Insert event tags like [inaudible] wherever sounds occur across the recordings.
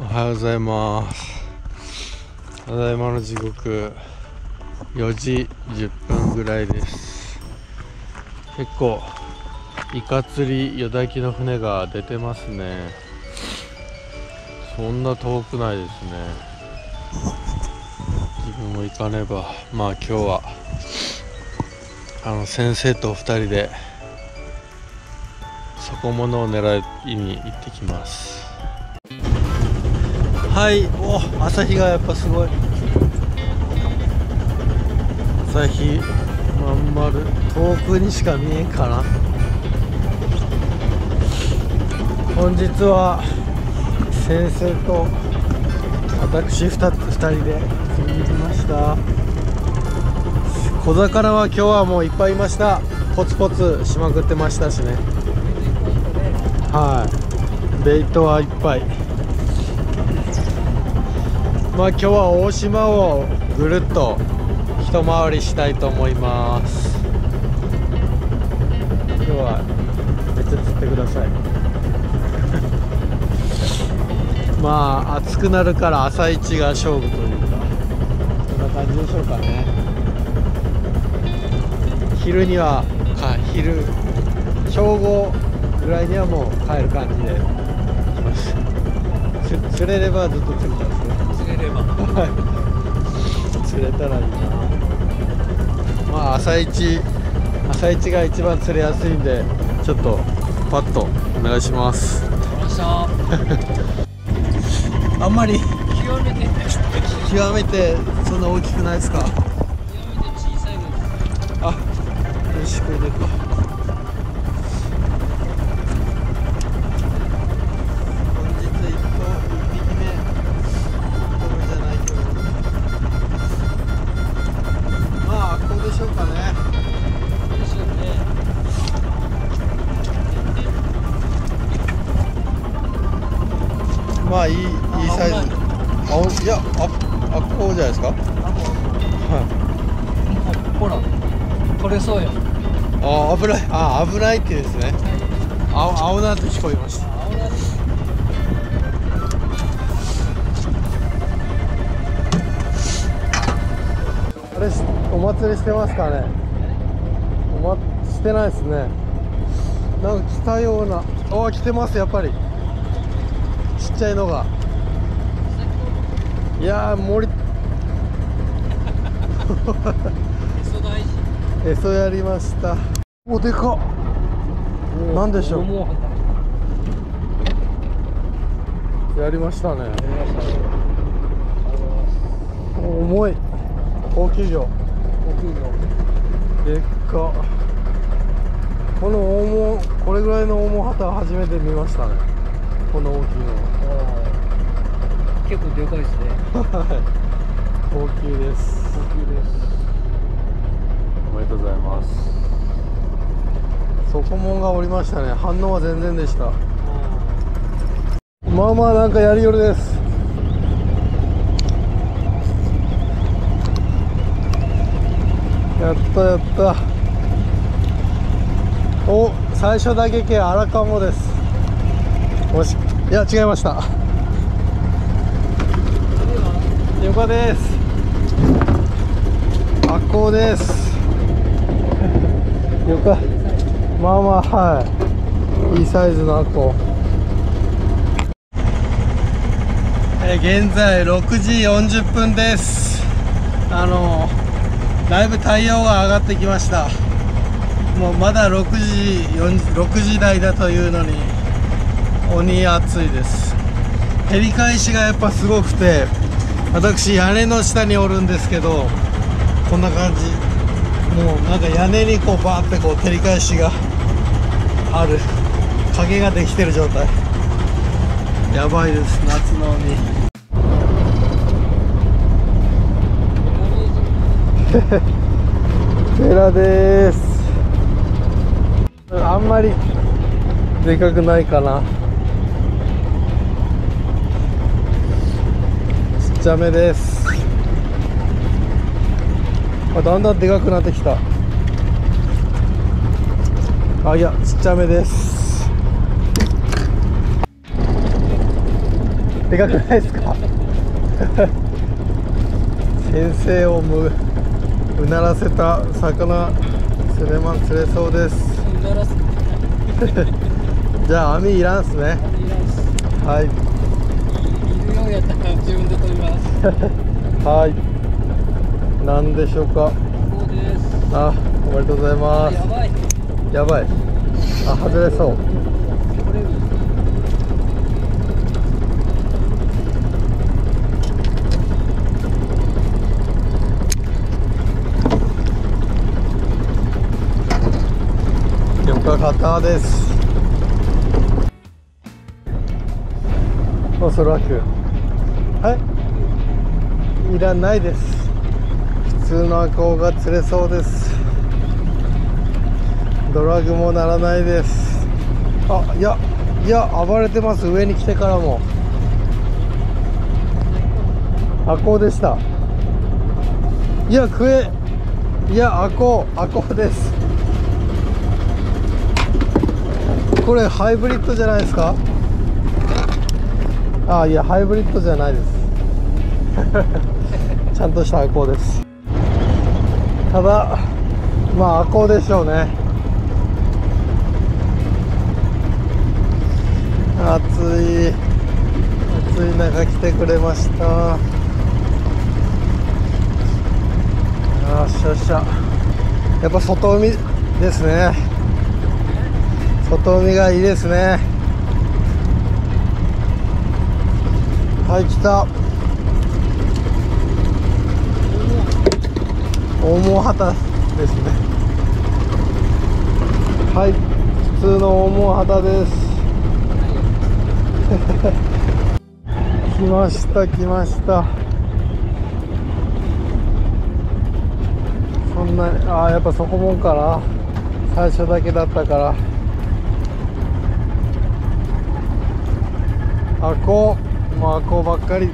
おはようございます。ただいまの時刻4時10分ぐらいです。結構イカ釣り夜炊きの船が出てますね。そんな遠くないですね。自分も行かねば。まあ今日はあの先生と2人で底物を狙いに行ってきます。はい。お朝日がやっぱすごい。朝日まん丸遠くにしか見えんかな。本日は先生と私 2, 2人で釣りに来ました。小魚は今日はもういっぱいいました。ポツポツしまくってましたしね。はい。ベイトはいっぱい。まあ今日は大島をぐるっと一回りしたいと思います。今日はめっちゃ釣ってください。[laughs] まあ暑くなるから朝一が勝負というかそんな感じでしょうかね。昼にはか昼正午ぐらいにはもう帰る感じで来ました釣れればずっと釣りたいですれれば。釣れたらいいな。まあ朝一朝一が一番釣れやすいんでちょっとパッとお願いします。あんまり極めて極めてそんな大きくないですか？極めて小さいのあよしこれでかあ危ないってですね。青青なって聞こえました。あれしお祭りしてますかね。おましてないですね。なんか来たような。あ来てますやっぱり。ちっちゃいのが。いやー森。[laughs] [laughs] 磯大事えそやりましたおでかっ。なんでしょう。やりましたねやりましたね。重い。高級魚。大きいのでっか。この大物これぐらいの大物旗初めて見ましたね。この大きい結構でかいですね。高級です。大きいです。おめでとうございます底もんがおりましたね。反応は全然でした。まあまあなんかやりよるです。やったやった。お最初だけ系荒鴨です。もしいや違いました。よかです。発酵です。[laughs] よかまあまあはい。いいサイズのアコえ現在6時40分です。あのだいぶ太陽が上がってきました。もうまだ6時6時台だというのに鬼暑いです。照り返しがやっぱすごくて私屋根の下におるんですけどこんな感じ。もうなんか屋根にこうバーってこう照り返しがある。影ができてる状態。やばいです。夏の鬼 [laughs] ベラです。あんまりでかくないかな。ちっちゃめです。あだんだんでかくなってきた。あいやちっちゃめです。でかくないですか？[laughs] 先生をむうならせた魚釣れま釣れそうです。[laughs] じゃあ網いらんっすね。はい。いるようやったら自分で取ります。[laughs] はい。何でしょうか。あおめでとうございますやばい。あ外れそう。よかったです。おそらく。はい。いらないです。普通のアコウが釣れそうです。ドラグもならないです。あいやいや暴れてます。上に来てからも。アコでした。いや食え。いやアコウアコです。これハイブリッドじゃないですか？あいやハイブリッドじゃないです。[laughs] ちゃんとしたアコです。ただまあアコでしょうね暑い暑い中来てくれました。よっしゃよっしゃ。やっぱ外海ですね。外海がいいですね。はい来た。大門旗ですね。はい普通の大門旗です。来ました来ました。そんなにああやっぱそこもんかな。最初だけだったから。あこうもうあこうばっかり。よ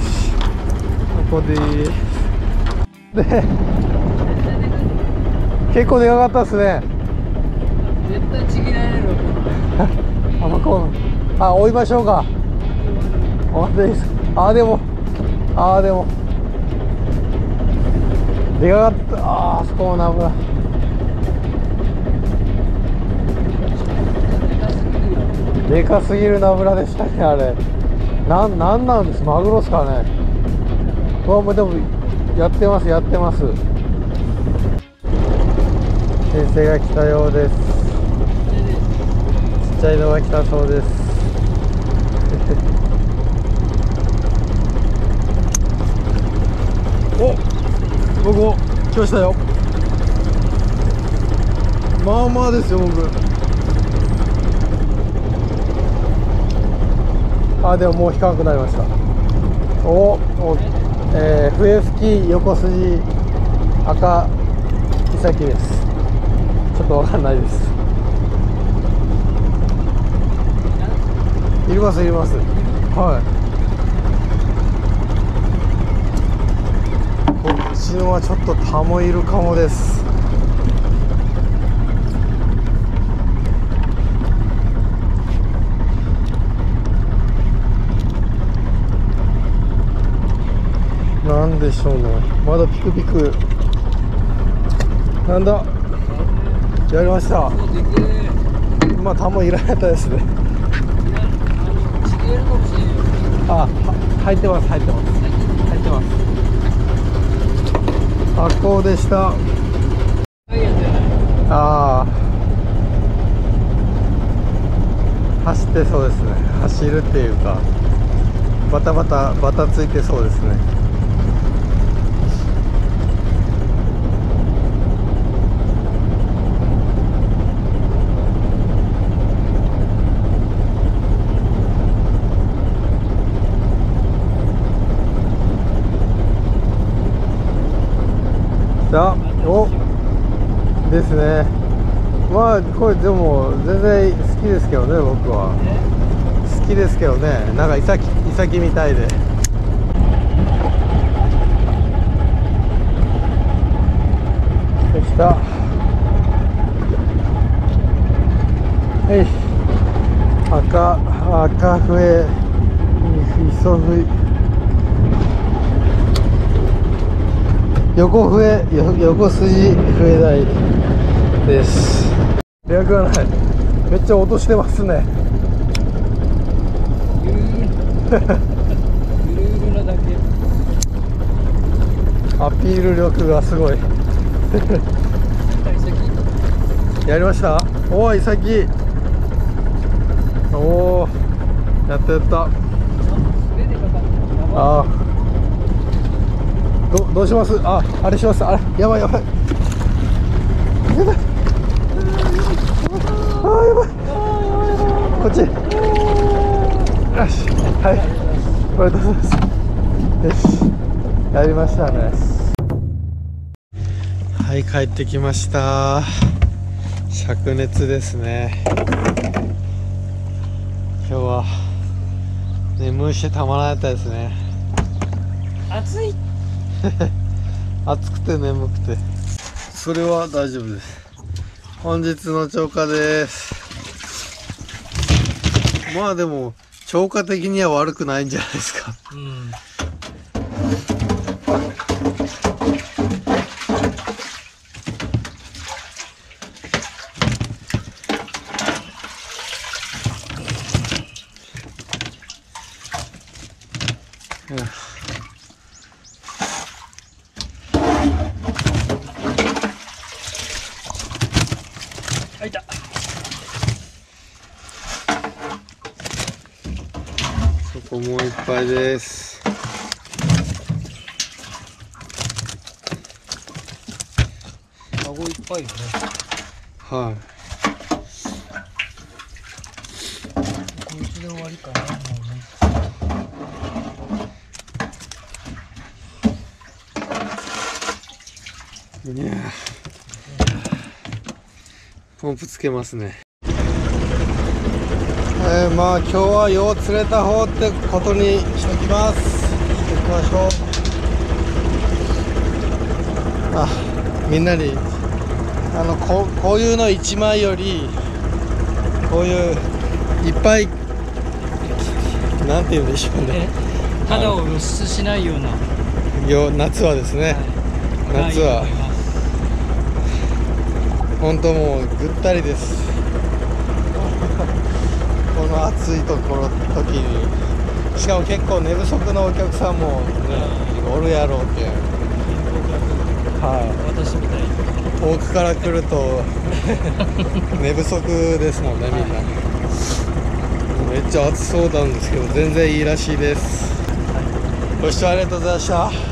し。あこでいい。で結構でかかったっすね。絶対ちぎられる [laughs] あまこうあ追いましょうか。追っていいですあでもあでも。でかかった。ああそこもナブラでかすぎるナブラでしたねあれ。なんなんなんです？マグロっすかね。うわもうでもやってますやってます。先生が来たようです。っちゃいのが来たそうです。お僕も来ましたよ。まあまあですよ僕。あでももう引かなくなりました。おおえー、笛吹き横筋赤イサキです。ちょっとわかんないです。いりますいります。はい。こっちのはちょっとタモいるかもです。なんでしょうね。まだピクピク。なんだ。やりました。まあタモいらなかったですねいやあのちぎれるかもしれないあは入ってます入ってます。入ってます。発行でした。ああ走ってそうですね。走るっていうかバタバタバタついてそうですねあおですね。まあこれでも全然好きですけどね僕は。好きですけどね。なんかイサキイサキみたいで。できたはい赤赤笛磯笛横笛横筋笛台。です。略がない。めっちゃ落としてますね。ゆるゆるなだけ。アピール力がすごい。やりました？おおい。さきおおやった。やった。あー。どどうします？ああれします。あれやばいやばいこれどうぞよしやりましたね。はい帰ってきました。灼熱ですね。今日は眠いしてたまらなかったですね。暑い。[laughs] 暑くて眠くて。それは大丈夫です。本日の超過です。まあでも消化的には悪くないんじゃないですか。うんいたそこもういっぱいです。カゴいっぱいよね。はい。こいつで終わりかなもうね。いやー。ポンプつけますねえー、まあ今日はよう釣れた方ってことにしときますしていきましょうあみんなにあのここういうの1枚よりこういういっぱいなんて言うんでしょうね。肌を露出しないような、よ夏は。ですね、夏は本当もうぐったりです。この暑いところ時に。しかも結構寝不足のお客さんもねおるやろうっては私みたい遠くから来ると寝不足ですもんねみんな。めっちゃ暑そうなんですけど全然いいらしいです。ご視聴ありがとうございました